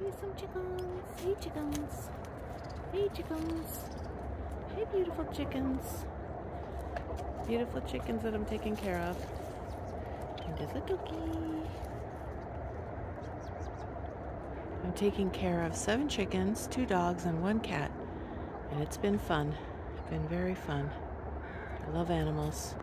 Here's some chickens. Hey, chickens. Hey, chickens. Hey, beautiful chickens. Beautiful chickens that I'm taking care of. And there's a dookie. I'm taking care of seven chickens, two dogs, and one cat. And it's been fun. It's been very fun. I love animals.